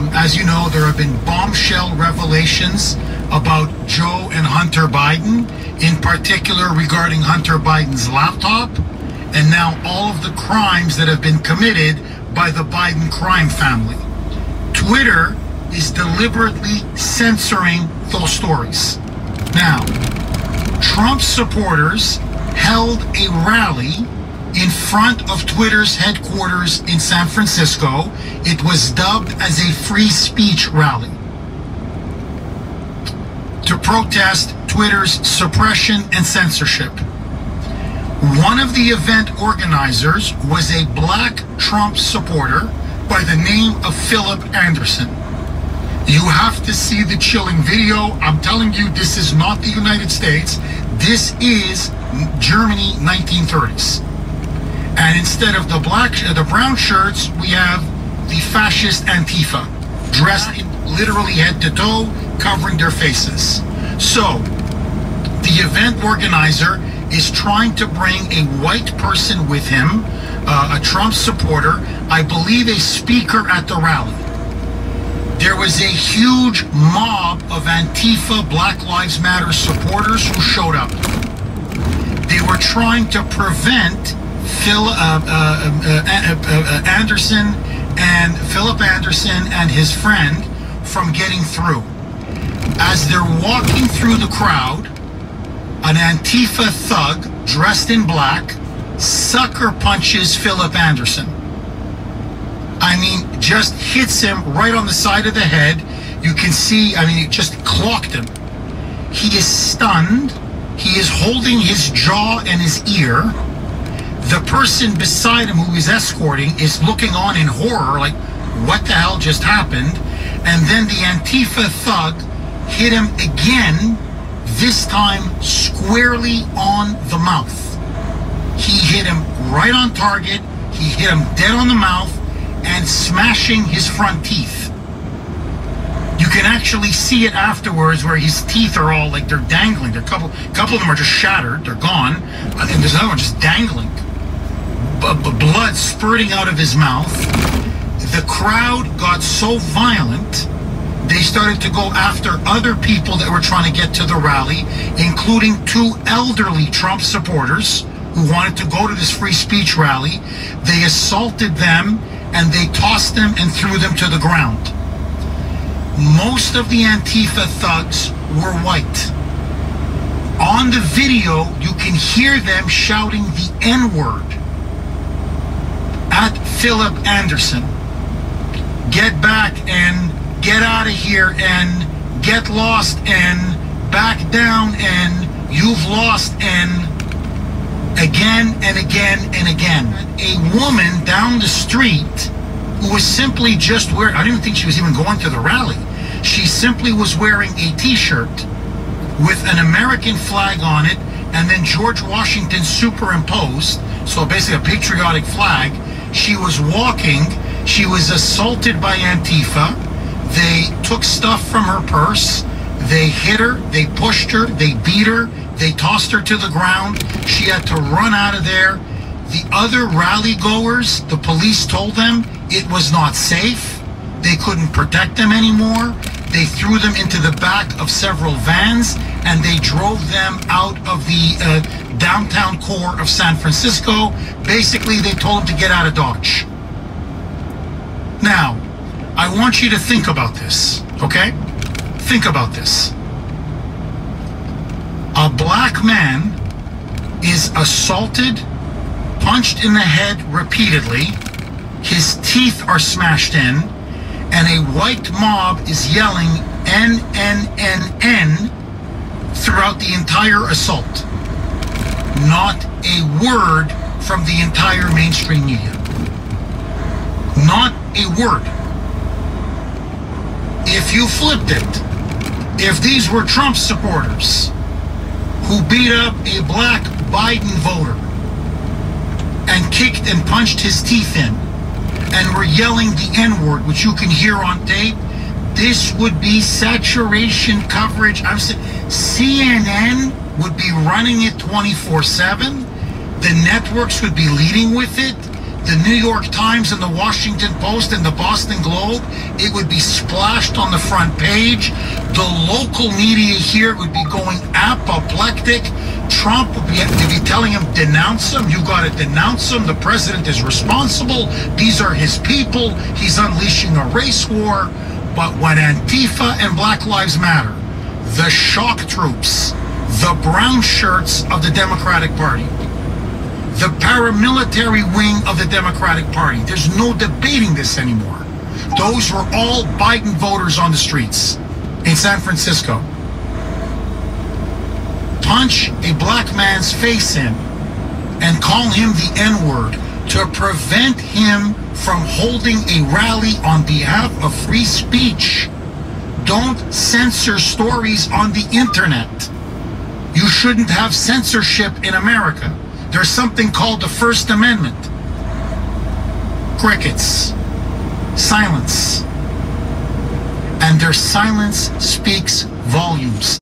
Um, as you know, there have been bombshell revelations about Joe and Hunter Biden, in particular regarding Hunter Biden's laptop, and now all of the crimes that have been committed by the Biden crime family. Twitter is deliberately censoring those stories. Now, Trump supporters held a rally in front of Twitter's headquarters in San Francisco. It was dubbed as a free speech rally to protest Twitter's suppression and censorship. One of the event organizers was a black Trump supporter by the name of Philip Anderson. You have to see the chilling video. I'm telling you, this is not the United States. This is Germany 1930s. And instead of the black, the brown shirts, we have the fascist Antifa, dressed in literally head to toe, covering their faces. So, the event organizer is trying to bring a white person with him, uh, a Trump supporter, I believe a speaker at the rally. There was a huge mob of Antifa Black Lives Matter supporters who showed up. They were trying to prevent Phil uh, uh, uh, Anderson and Philip Anderson and his friend from getting through. As they're walking through the crowd, an Antifa thug dressed in black sucker punches Philip Anderson. I mean, just hits him right on the side of the head. You can see, I mean, it just clocked him. He is stunned. He is holding his jaw and his ear. The person beside him who is escorting is looking on in horror, like, what the hell just happened? And then the Antifa thug hit him again, this time squarely on the mouth. He hit him right on target. He hit him dead on the mouth and smashing his front teeth. You can actually see it afterwards where his teeth are all like they're dangling. A couple, couple of them are just shattered. They're gone. And there's another one just dangling. Blood spurting out of his mouth. The crowd got so violent, they started to go after other people that were trying to get to the rally, including two elderly Trump supporters who wanted to go to this free speech rally. They assaulted them and they tossed them and threw them to the ground. Most of the Antifa thugs were white. On the video, you can hear them shouting the N word at Philip Anderson. Get back and get out of here and get lost and back down and you've lost and again and again and again. A woman down the street who was simply just wearing, I didn't think she was even going to the rally. She simply was wearing a t-shirt with an American flag on it and then George Washington superimposed, so basically a patriotic flag. She was walking, she was assaulted by Antifa. They took stuff from her purse. They hit her, they pushed her, they beat her, they tossed her to the ground. She had to run out of there. The other rally goers, the police told them it was not safe. They couldn't protect them anymore. They threw them into the back of several vans and they drove them out of the uh, downtown core of San Francisco. Basically, they told them to get out of Dodge. Now, I want you to think about this, okay? Think about this a black man is assaulted, punched in the head repeatedly, his teeth are smashed in, and a white mob is yelling N, N, N, N throughout the entire assault. Not a word from the entire mainstream media. Not a word. If you flipped it, if these were Trump supporters, who beat up a black Biden voter and kicked and punched his teeth in and were yelling the N word, which you can hear on tape, this would be saturation coverage. I'm saying CNN would be running it 24 7. The networks would be leading with it. The New York Times and the Washington Post and the Boston Globe, it would be splashed on the front page. The local media here would be going apoplectic. Trump would be, be telling him, denounce him. You got to denounce him. The president is responsible. These are his people. He's unleashing a race war. But when Antifa and Black Lives Matter, the shock troops, the brown shirts of the Democratic Party, the paramilitary wing of the Democratic Party. There's no debating this anymore. Those were all Biden voters on the streets in San Francisco. Punch a black man's face in and call him the N word to prevent him from holding a rally on behalf of free speech. Don't censor stories on the internet. You shouldn't have censorship in America. There's something called the First Amendment. Crickets. Silence. And their silence speaks volumes.